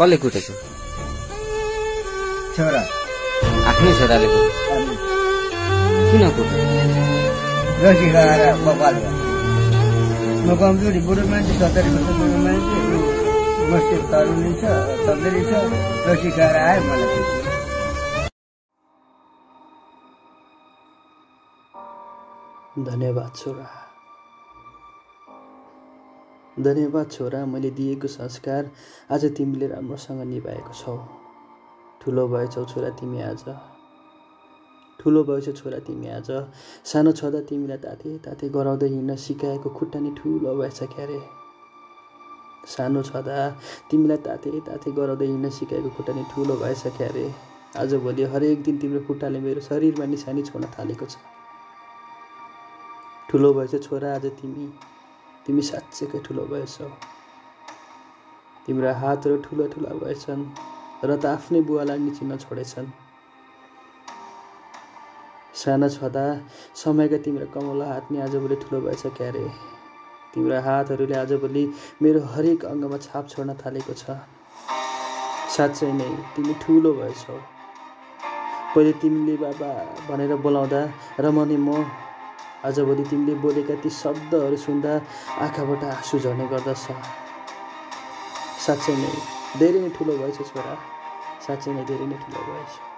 कसले कुटेको छोरा। आफ्नै छोराले किन कुट्यो रसी खाएर बपाल भयो। म कमजोरी बुढो मान्छे सत्तरी वर्ष बुढो मान्छे तरुनी छ सब्जरी छ रसी खाएर आयो मलाई। धन्यवाद छोरा। धन्यवाद छोरा मैले दिएको संस्कार आज तिमीले राम्रोसँग निभाएको छौ। ठुलो भएछौ छोरा तिमी आज। ठुलो भएछौ छोरा तिमी आज। सानो छँदा तिमीलाई ताते ताते गराउँदै हिँड्न सिकाएको खुट्टा नि ठुलो भएछ क्यारे। सानो छँदा तिमीलाई ताते ताते गराउँदै हिँड्न सिकाएको खुट्टा नि ठुलो भएछ क्यारे। आजभोलि हरेक दिन तिम्रो खुट्टाले मेरो शरीरमा निशानी छोड्न थालेको छ। ठुलो भएछ छोरा आज तिमी तिमी साँच्चैकै ठुलो भएछौ तिम्रो हातहरू ठुला ठुला भएछन् र त आफ्नै बुवालाई नि चिन्न छोडेछन् सानो छँदा समयका तिम्रो कमला हात नि आजभोलि ठुलो भएछ क्यारे तिम्रो हातहरूले आजभोलि मेरो हरेक अङ्गमा छाप छोड्न थालेको छ साँच्चै नै तिमी ठुलो भएछौ पहिले तिमीले बाबा भनेर बोलाउँदा र मने म आजभोलि तिमीले बोलेका ती शब्दहरू सुन्दा आँखाबाट आँसु झर्ने गर्दछ। साँच्चै नै धेरै नै ठुलो भएछ छोरा। साँच्चै नै धेरै नै ठुलो भएछ।